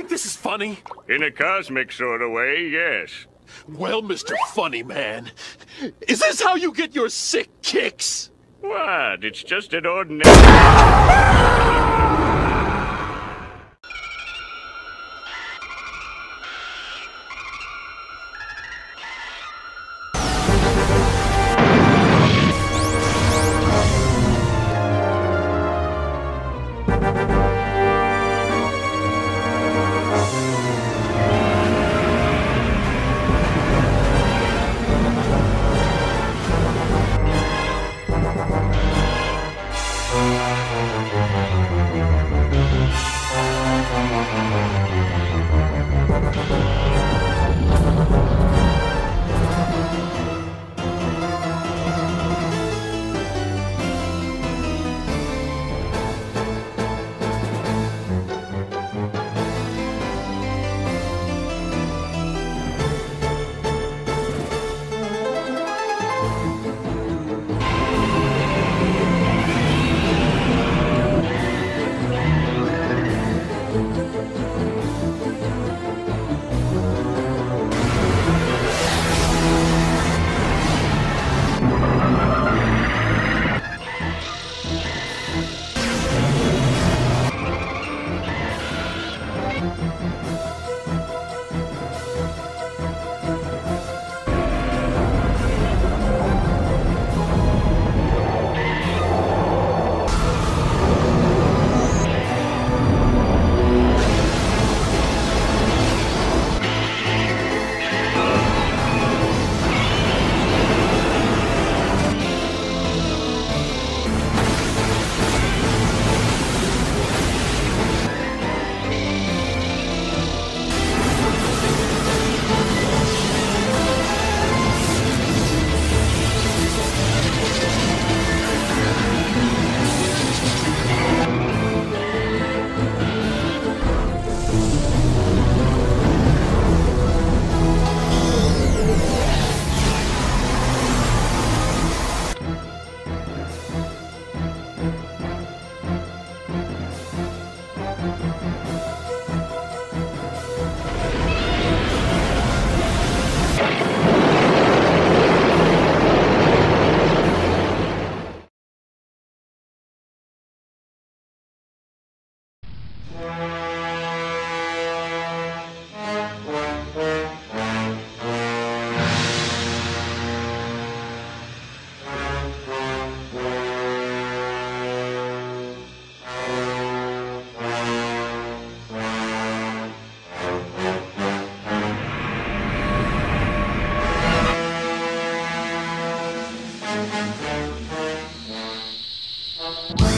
think this is funny? In a cosmic sort of way, yes. Well, Mr. Funny Man, is this how you get your sick kicks? What? It's just an ordinary. Bye.